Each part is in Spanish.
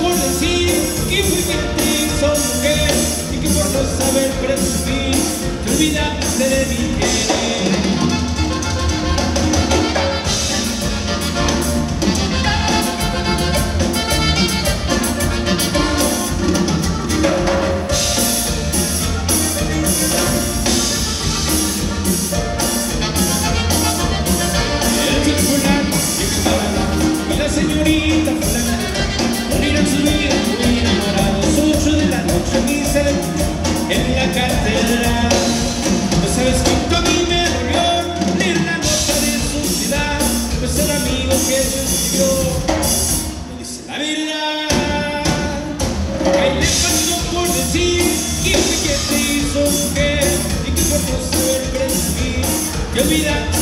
por decir que fui fuiste intenso mujer y que por no saber presumir te olvidaste de mi querer.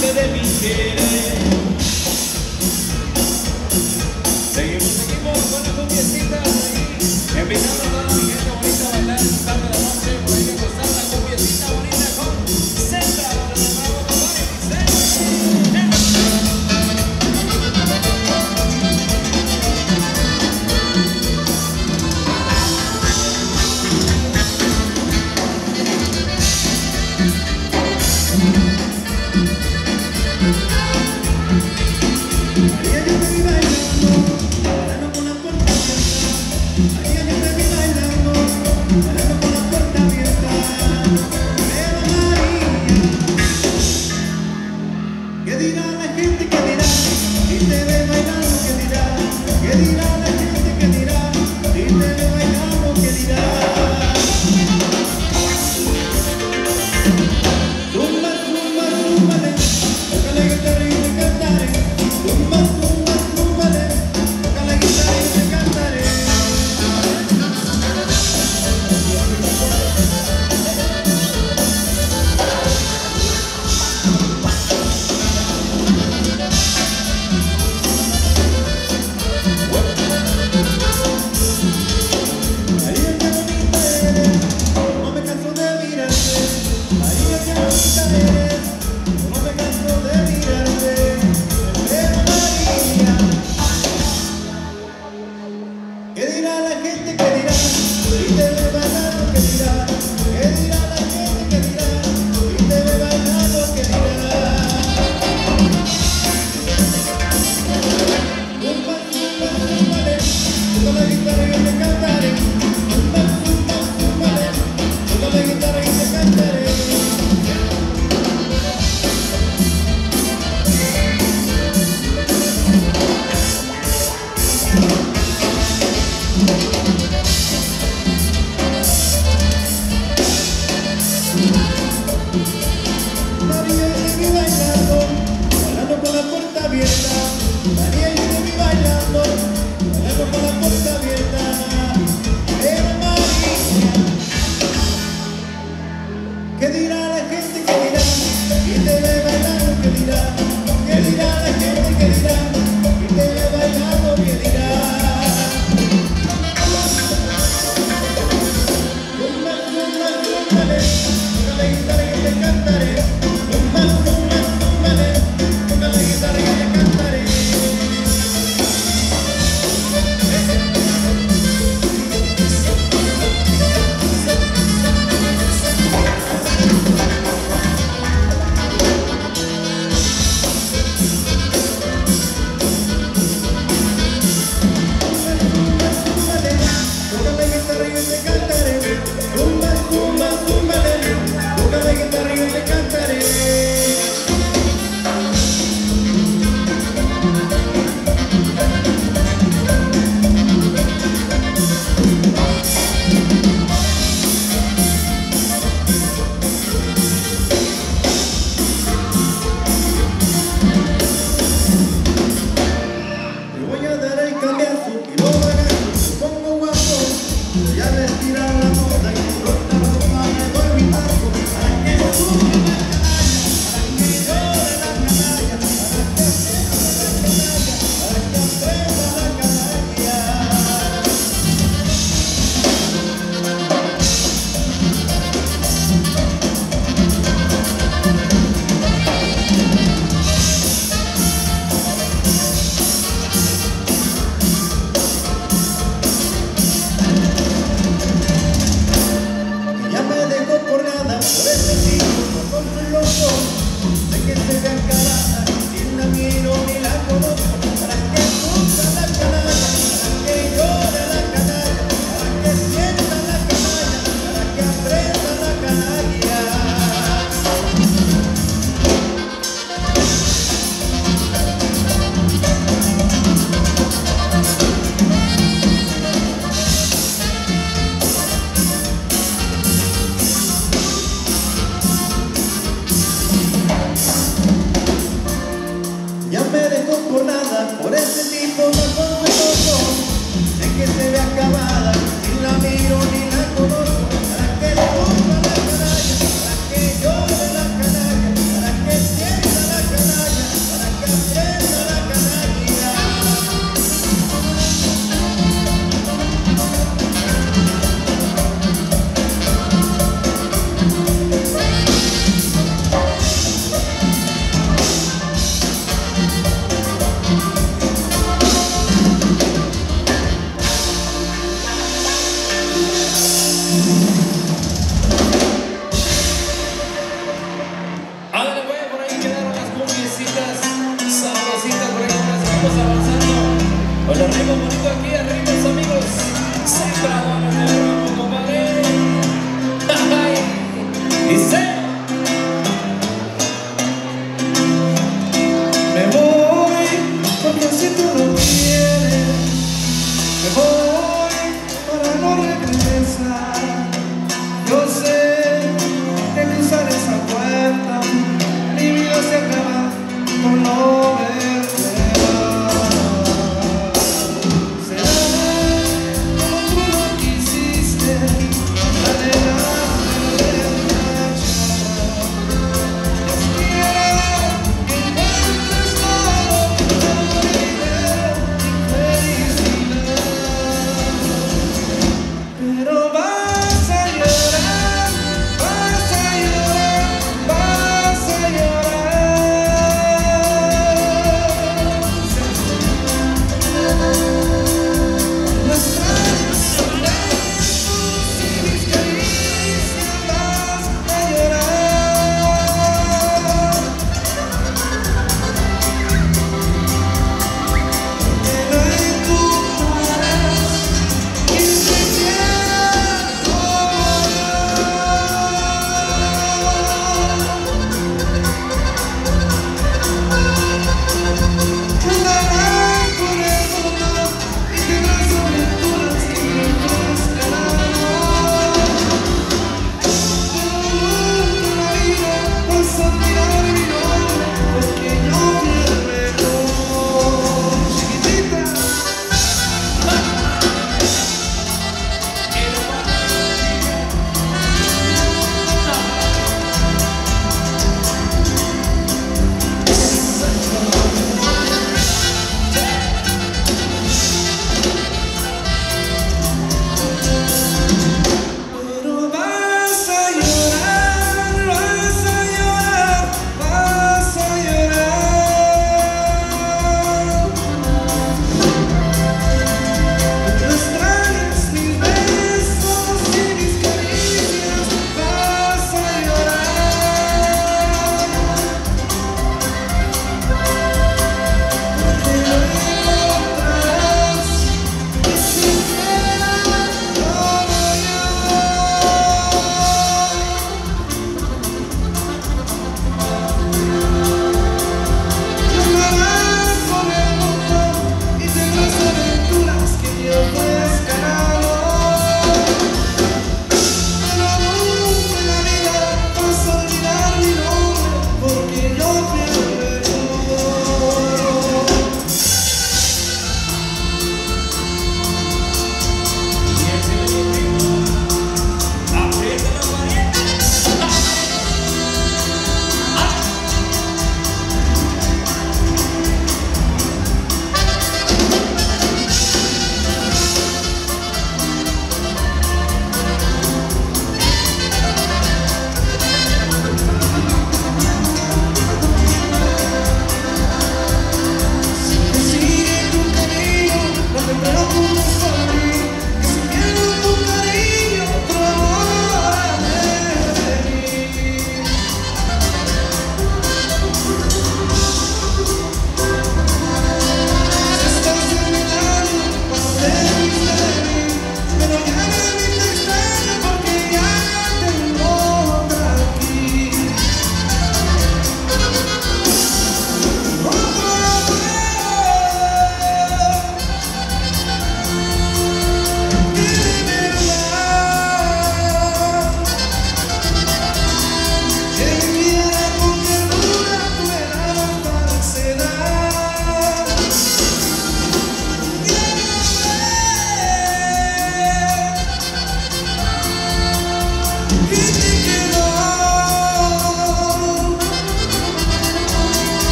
parte de mi querer.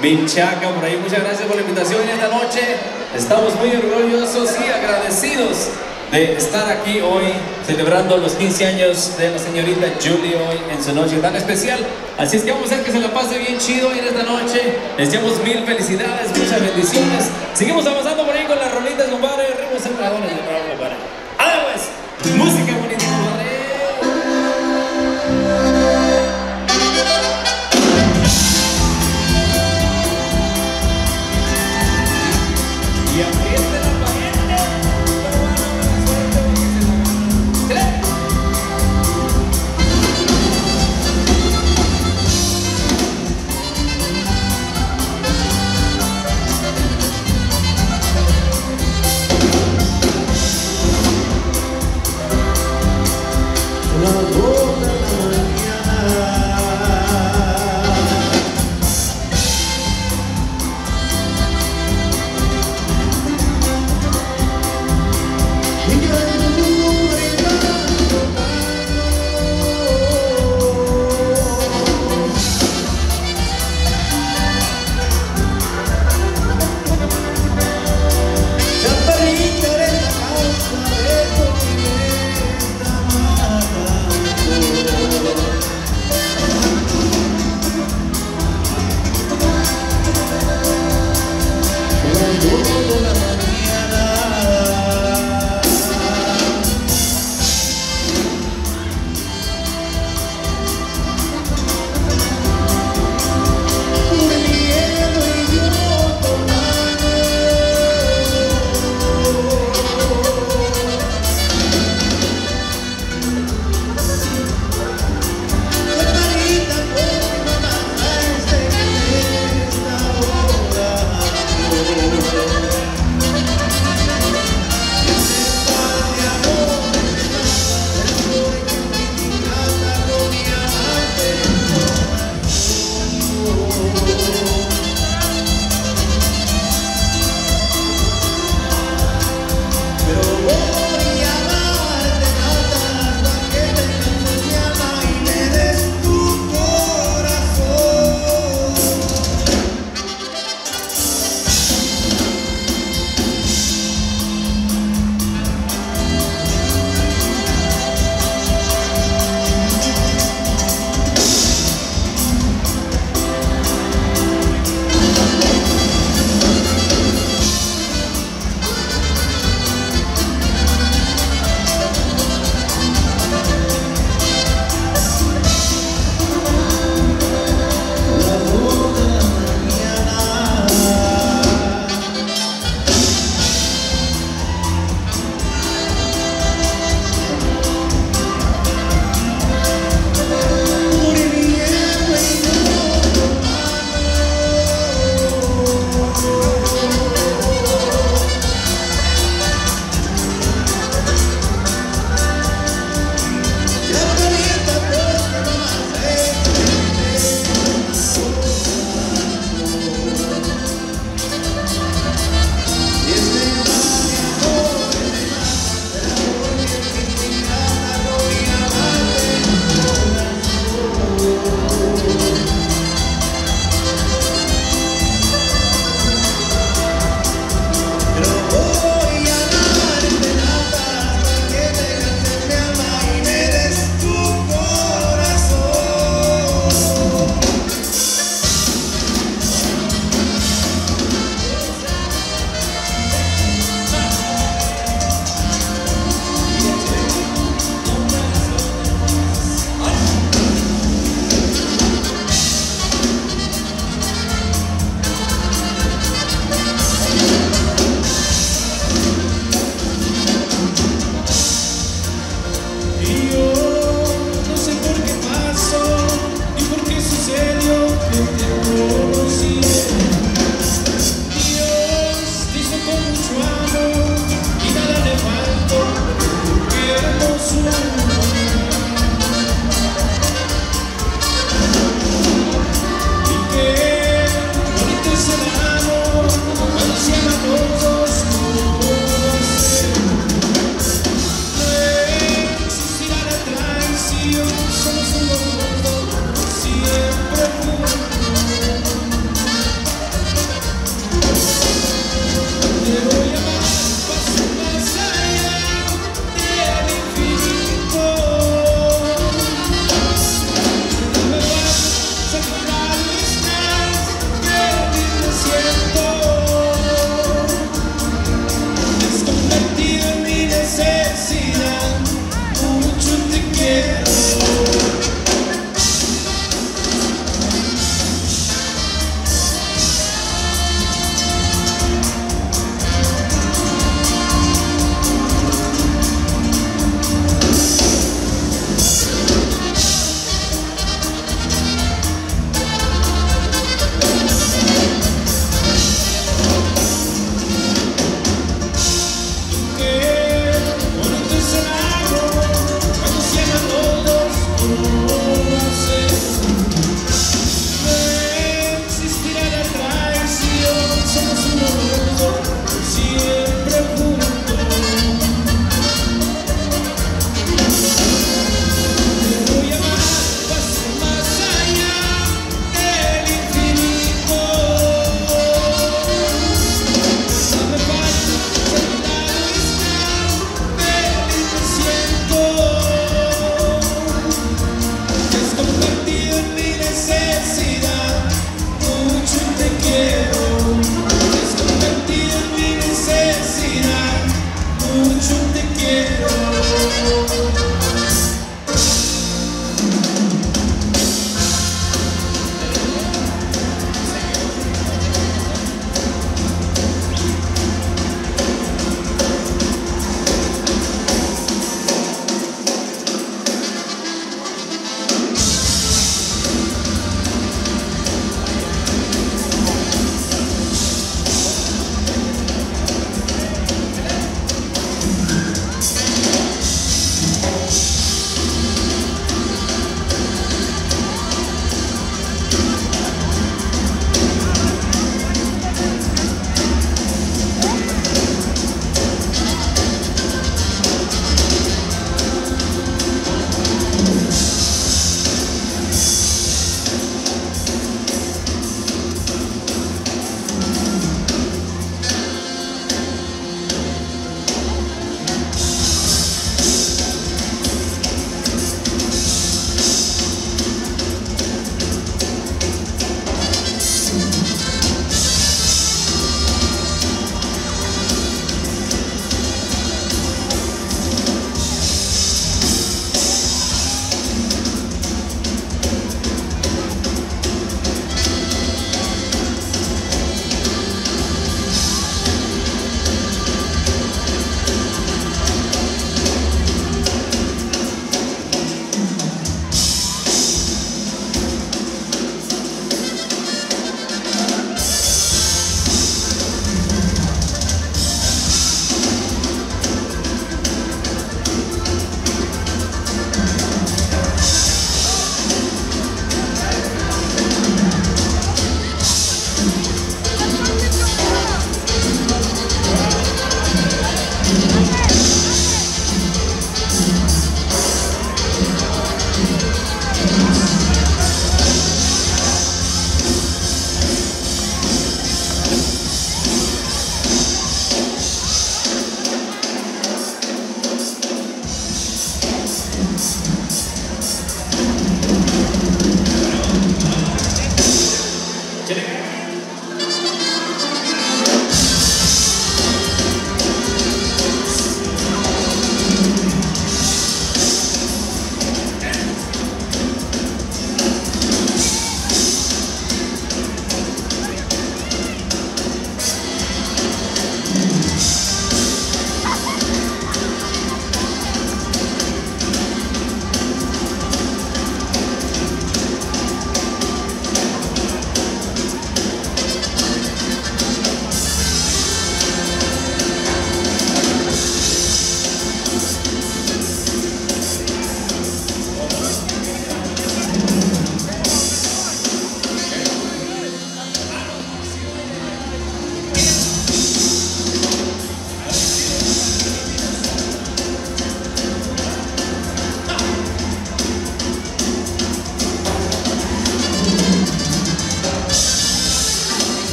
Minchaca, por ahí. Muchas gracias por la invitación en esta noche. Estamos muy orgullosos y agradecidos de estar aquí hoy celebrando los 15 años de la señorita Julie hoy en su noche tan especial. Así es que vamos a hacer que se la pase bien chido en esta noche. Les deseamos mil felicidades, muchas bendiciones. Seguimos avanzando por ahí con las rolitas, compadre. Sembradores de bravo, compadre. ¡Ahora pues! Música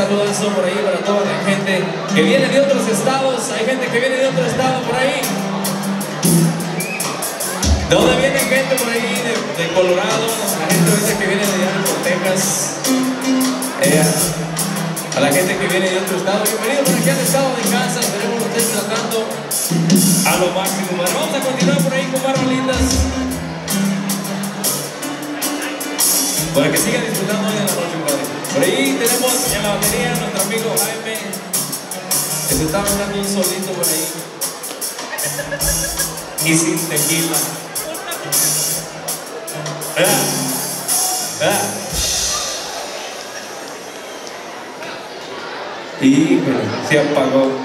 saludazo por ahí para toda la gente que viene de otros estados. Hay gente que viene de otro estado por ahí. ¿De dónde viene gente por ahí? De, Colorado. La gente dice que viene de allá por Texas. Eh, a la gente que viene de otro estado. Bienvenido por aquí al estado de casa. Esperemos que estén tratando a lo máximo. Vamos a continuar por ahí con Barbalindas. para que siga disfrutando hoy en la noche, padre. Por ahí tenemos en la batería a nuestro amigo Jaime, que se está mandando un solito por ahí. Y sin tequila. ¿Verdad? ¿Verdad? Y se apagó.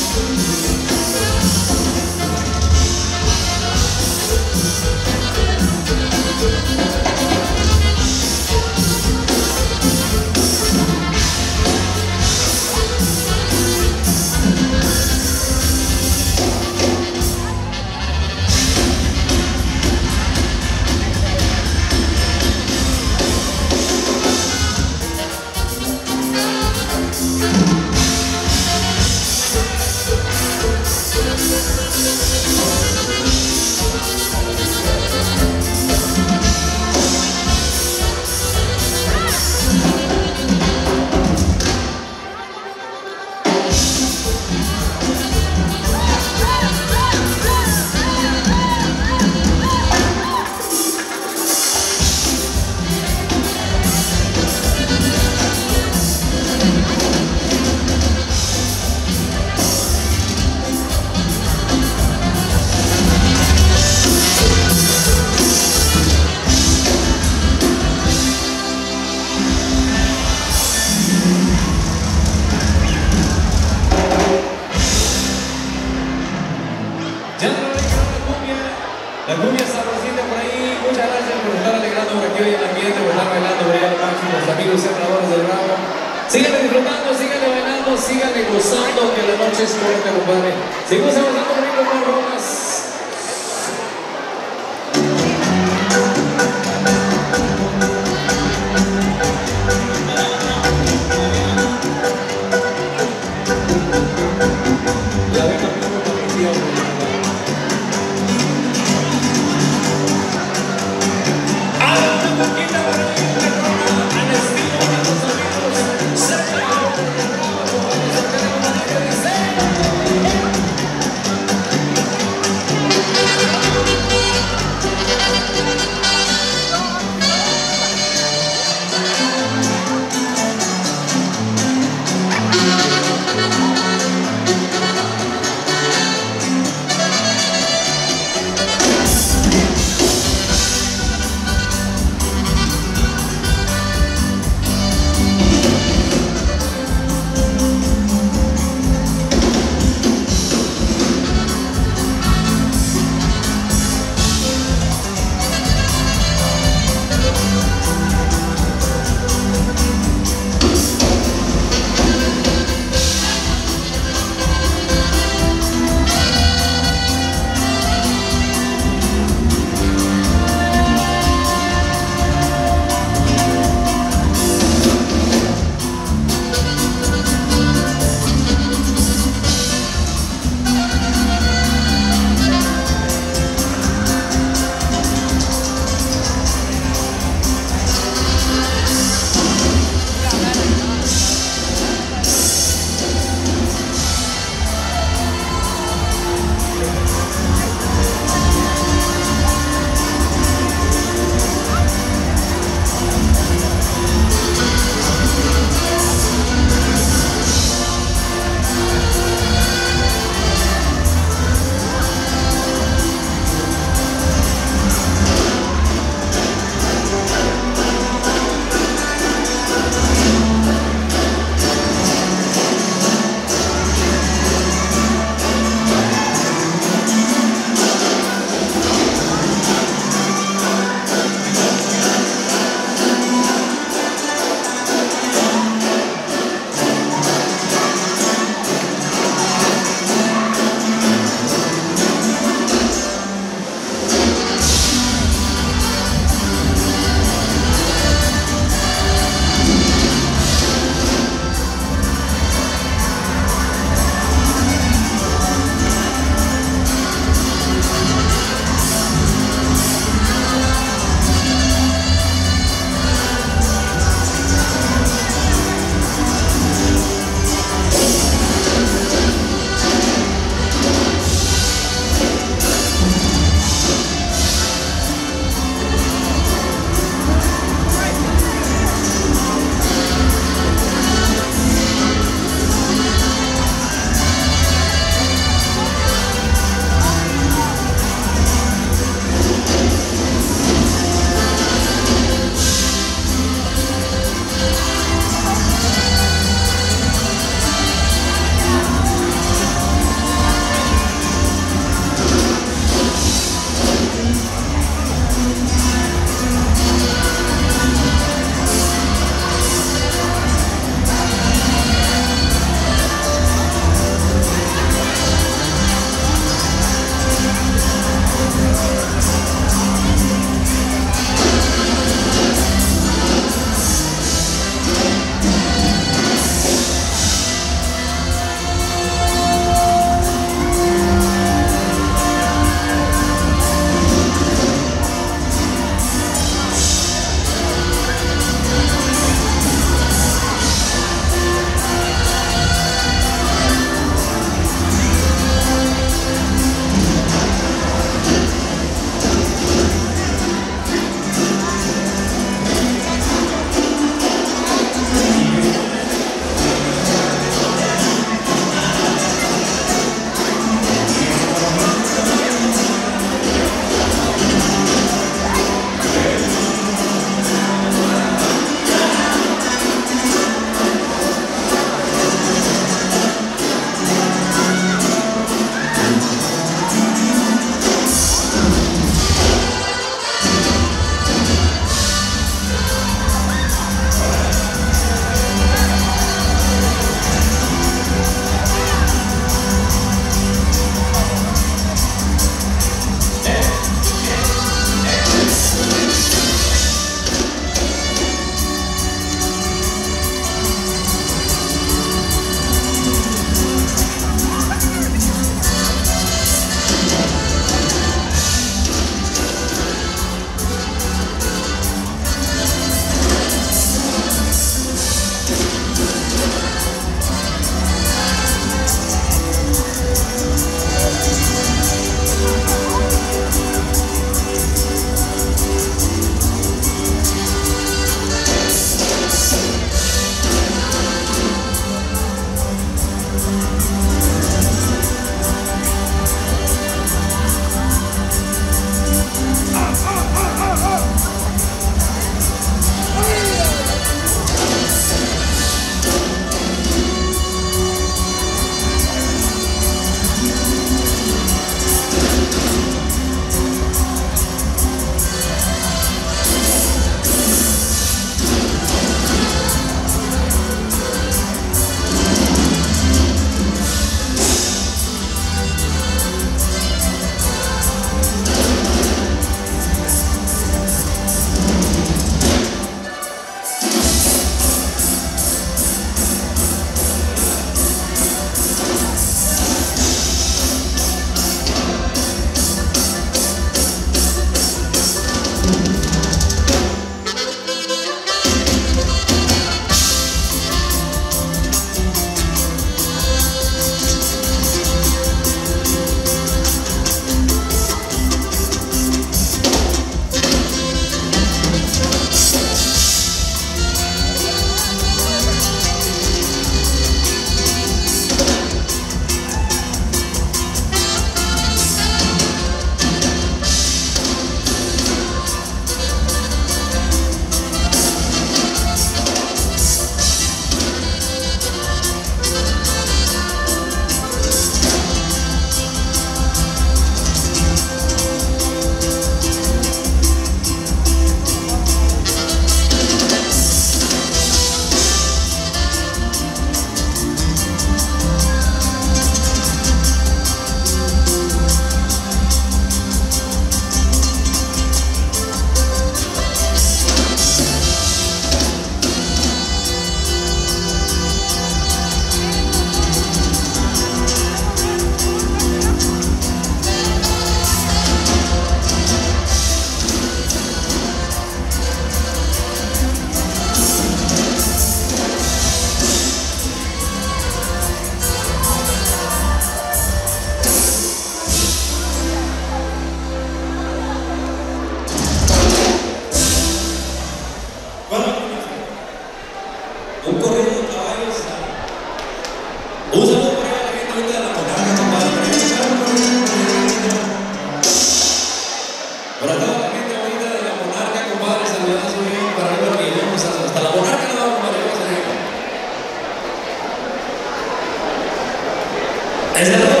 El saludo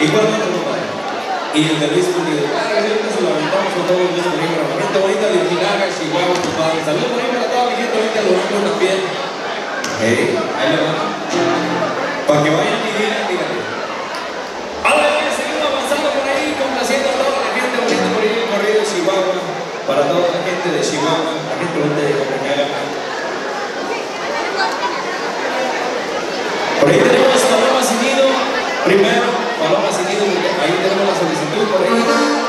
Igualmente, compadre. Y el de Luis Pulido. Sí, ahorita se lo aventamos con todo el Luis Pulido. Para la gente bonita de Ojinaga, Chihuahua, compadre. Saludos por ahí para toda mi gente bonita de Durango también. Hey, ahí le va. Para que vayan y digan, díganle. Ahora bien, seguimos avanzando por ahí, complaciendo a toda la gente bonita por ahí el corrido de Chihuahua. Para toda la gente de Chihuahua, la gente bonita de Copenhague. Por ahí tenemos Paloma Sinido, primero, Paloma Sinido, ahí tenemos la solicitud por ahí.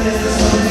Aquí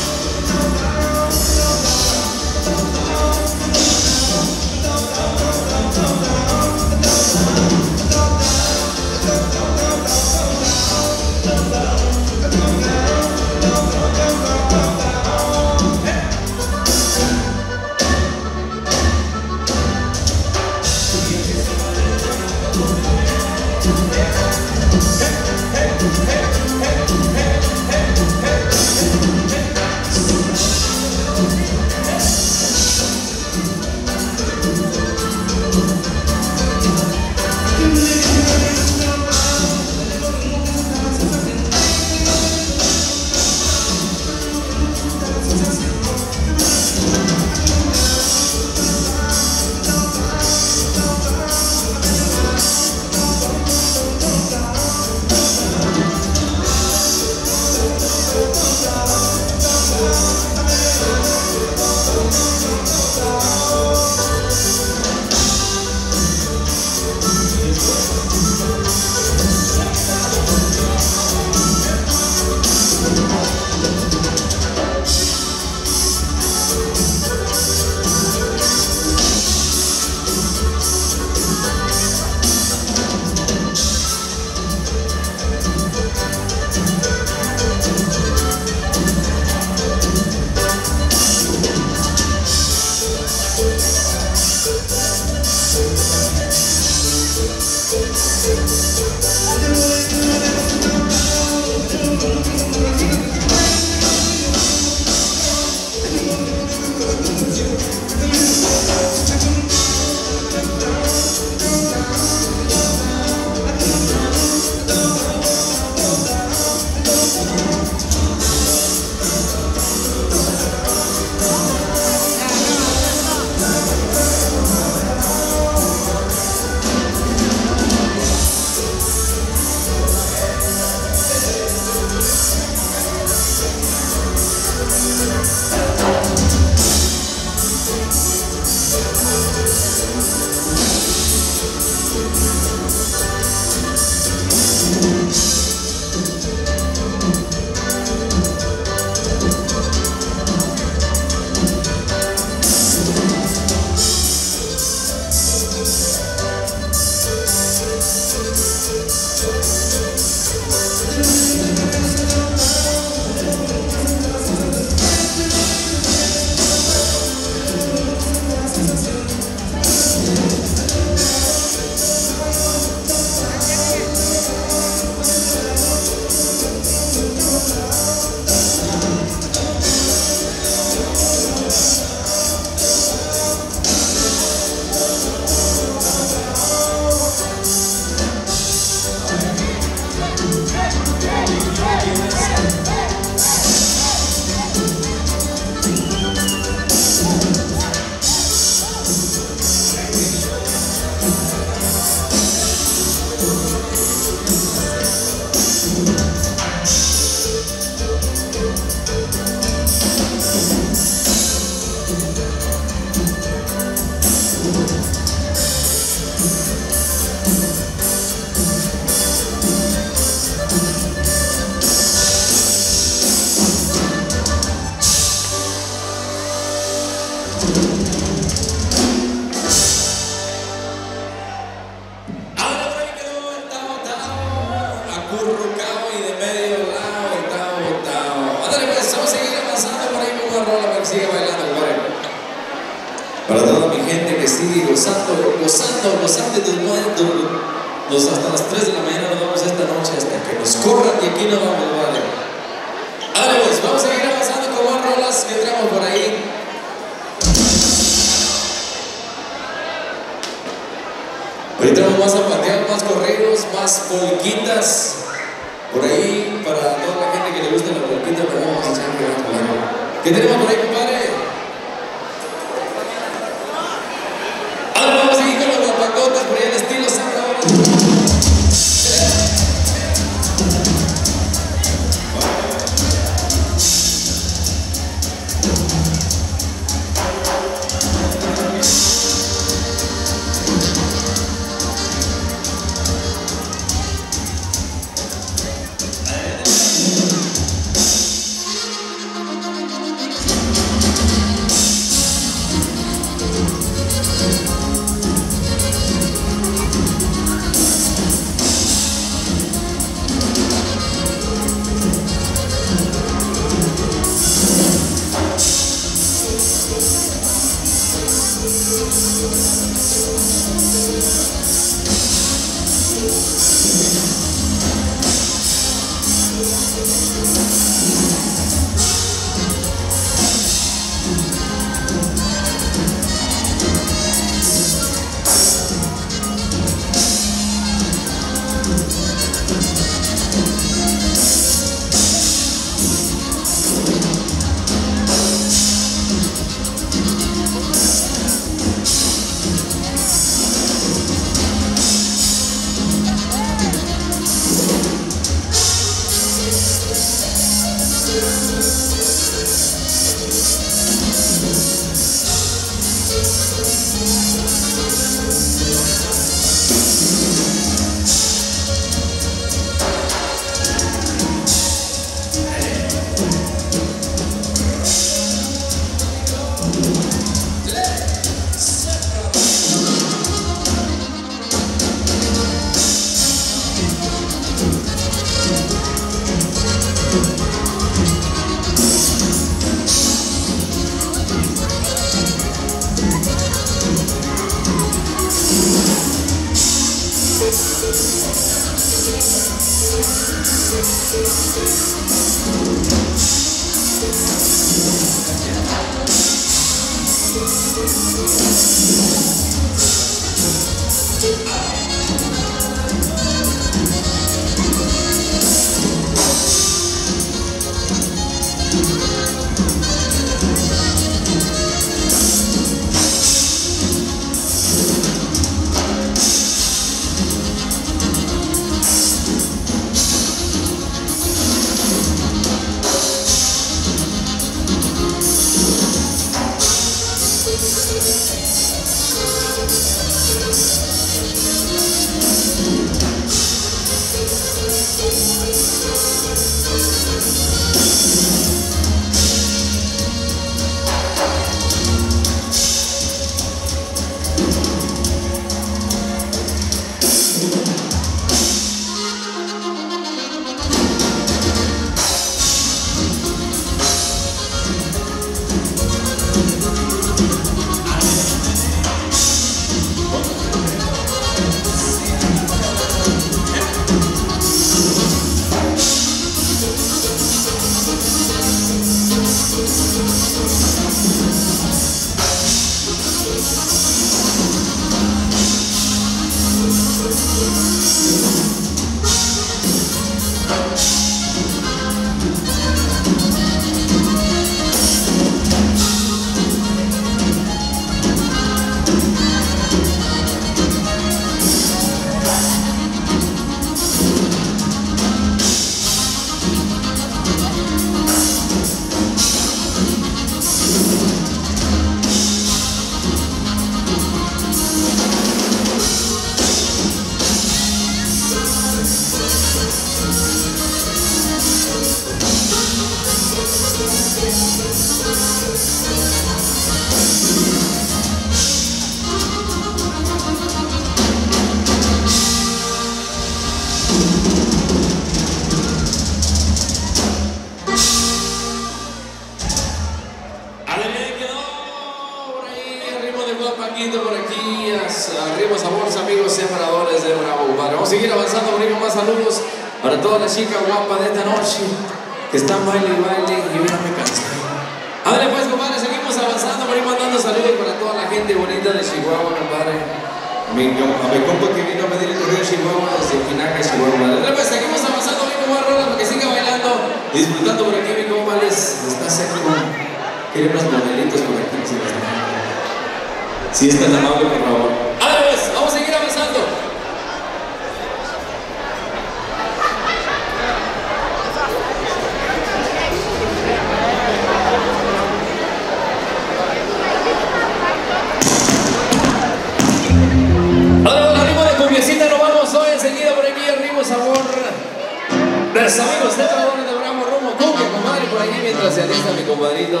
glaciarista, mi compadrito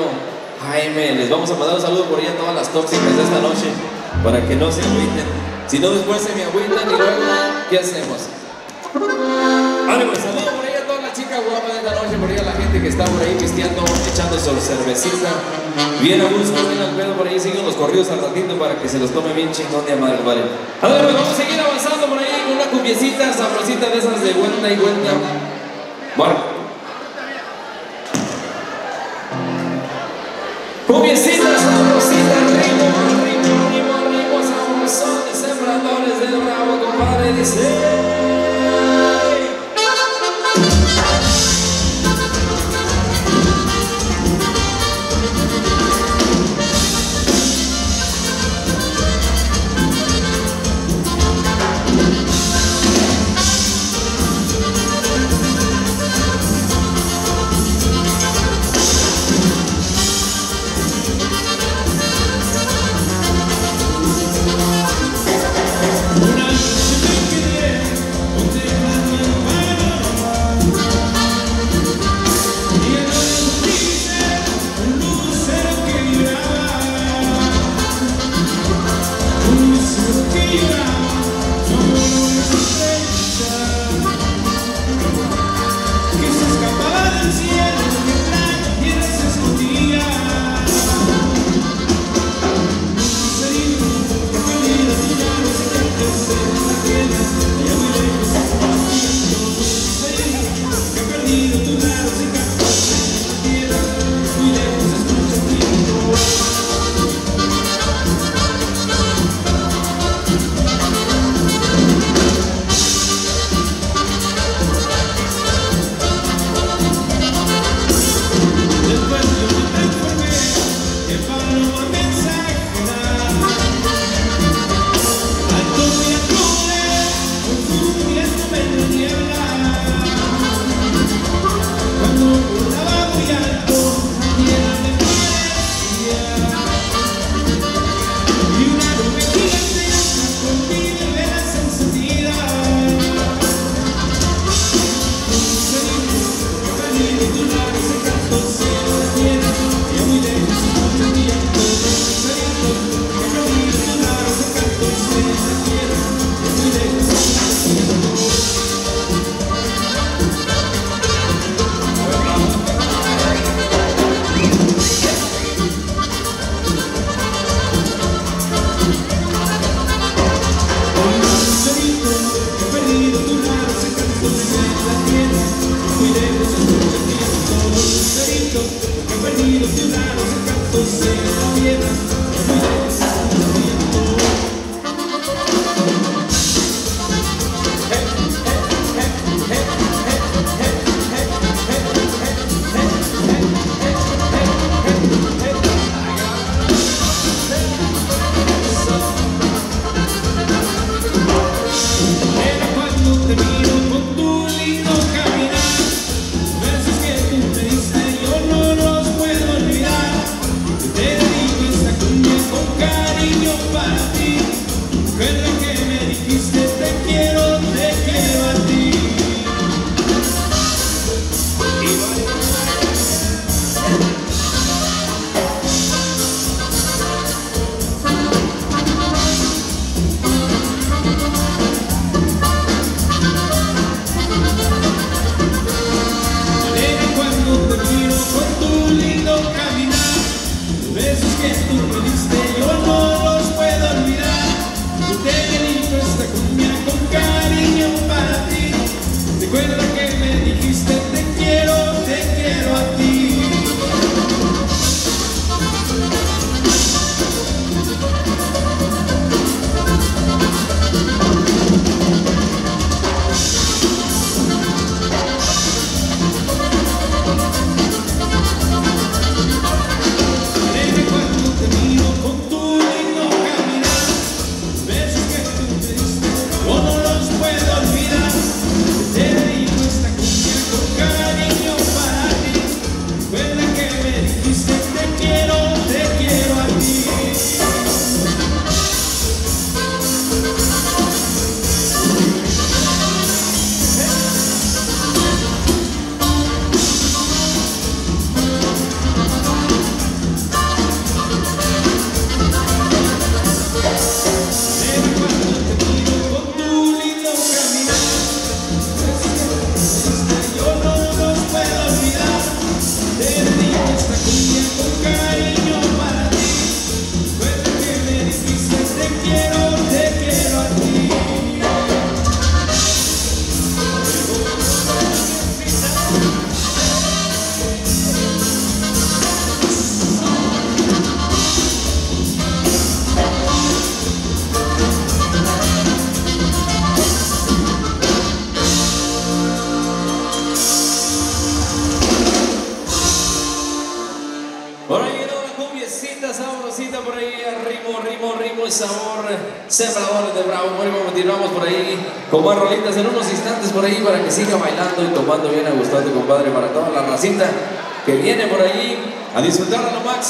Jaime. Les vamos a mandar un saludo por allá a todas las tóxicas de esta noche para que no se agüiten. Si no, después se me agüitan y luego, ¿qué hacemos? Ánimo, pues, saludo por allá a toda la chica guapa de esta noche, por allá a la gente que está por ahí pisteando, echando su cervecita. Bien a gusto, bien al pedo por ahí, siguen los corridos al ratito para que se los tome bien chingón de madre, ¿vale? A ver, pues vamos a seguir avanzando por ahí con una cumbiecita, sabrosita de esas de vuelta y vuelta. Bueno. Rubiecitas, amorositas, ritmo, ritmo, ritmo, ritmo, sabrosones, sembradores del rabo, compadre, dice.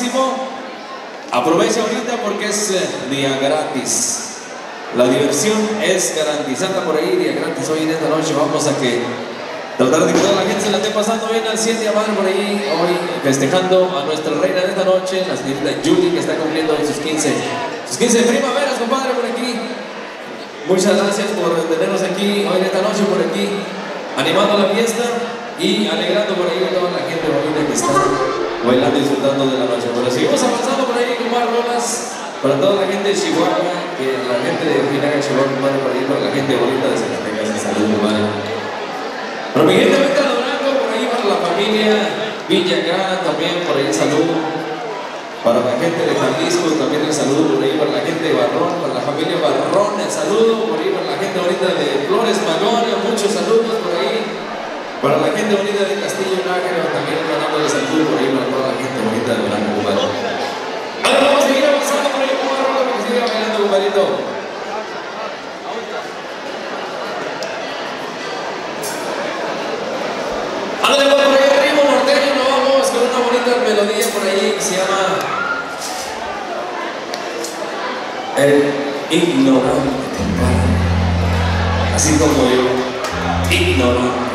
Máximo. Aprovecha ahorita porque es eh, día gratis. La diversión es garantizada por ahí, día gratis. Hoy en esta noche vamos a que tratar de que toda la gente se la esté pasando bien al 100 de madre por ahí, hoy festejando a nuestra reina de esta noche, la señorita Julie, que está cumpliendo hoy sus 15, sus 15 primaveras, compadre, por aquí. Muchas gracias por tenernos aquí hoy en esta noche, por aquí, animando la fiesta y alegrando por ahí a toda la gente bonita que está bailando y disfrutando de la noche. Bueno, seguimos avanzando por ahí con más rolas para toda la gente de Chihuahua, que la gente de Ojinaga, Chihuahua, compadre, por ahí, para la gente bonita de Zacatecas, saludos, compadre. Para mi gente de Durango, por ahí para la familia Villagrán, también por ahí el saludo. Para la gente de Jalisco, también el saludo por ahí para la gente de Barrón, para la familia Barrón, el saludo por ahí para la gente bonita de Flores Magón, muchos saludos por ahí. Para la gente bonita de Castillo Nájera, también mandándole saludos por ahí para toda la gente bonita de Durango, compadre. Ahora vamos a seguir avanzando por ahí, compadre, para que siga bailando, compadrito. Ándale, pues, por ahí ritmo norteño, nos vamos con una bonita melodía por ahí que se llama El Ignorante. Así como yo, ignorante.